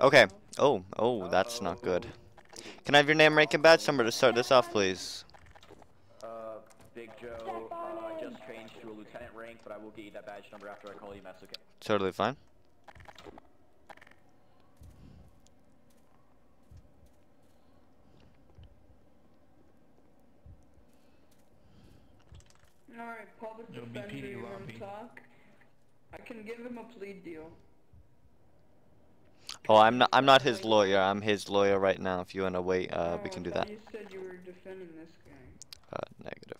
Okay. Oh, oh, that's not good. Can I have your name, rank, and badge number to start this off, please? Uh, Big Joe, uh, I just changed to a lieutenant rank, but I will get you that badge number after I call you, mess, okay? Totally fine. Alright, public It'll defender, you wanna talk? I can give him a plea deal. Oh, I'm not. I'm not his lawyer. I'm his lawyer right now. If you wanna wait, uh, we Oh, can do that. You said you were defending this guy. Uh, negative.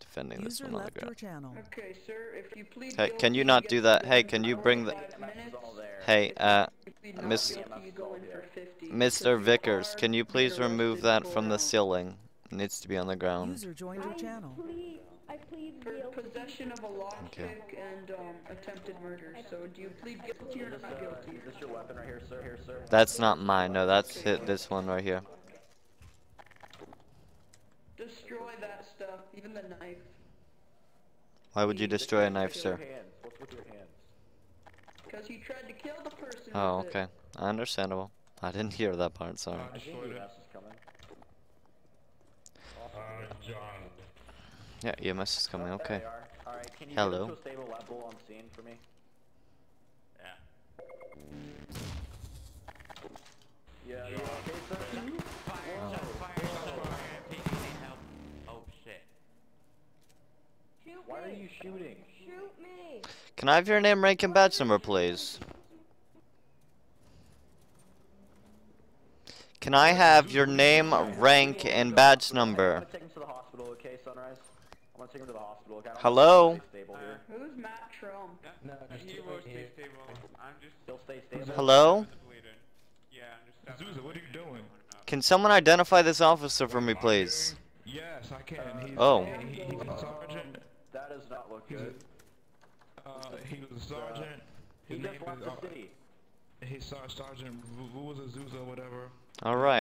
Defending this one on the ground. channel. Okay, sir, if you plead Hey, can you you not do that? Hey, can you bring the- 45 Mess is minutes. all there. Hey, uh, If you plead not Miss- guilty, you go in for 50, Mr. Vickers, can you please remove that from the ceiling? It needs to be on the ground. User joined your I channel. Plead, I plead For guilty. possession of a lockpick Okay. and um, attempted murder. So do you plead guilty or not guilty? Is this your weapon right here, sir? Here, sir? That's not mine. No, that's hit this one right here. Destroy that stuff, even the knife. Why would you destroy a knife, sir? hands? What's with your hands? Because you tried to kill the person Oh, with it. okay. Understandable. I didn't hear that part. Sorry. I I destroyed it. EMS is coming. Uh, John. Yeah, EMS is coming. There Okay. they. Alright, can you Hello. get to a stable level on scene for me? Yeah. Yeah, you okay, sir? Fire, shot fire, shot fire. Need help. Oh shit. Shoot Why are you shooting? Shoot me. Can I have your name, rank, and badge number, please? Can I have your name, rank, and badge I'm number? Gonna take him to the hospital, okay, Sunrise? I'm gonna take him to the hospital, okay? Hello? think stable here. Who's Matt Trump? No, just He will it stay here. stable. I'm just. He'll stay stable. Hello? Yeah, I'm just. Azusa, what are you doing? Can someone identify this officer for me, please? Yes, I can. He's, Oh. He, he's a sergeant. That does not look good. uh, he was a sergeant. He His just name left is, the uh, city. He's Sergeant Vu- Vu was Azusa, whatever. All right.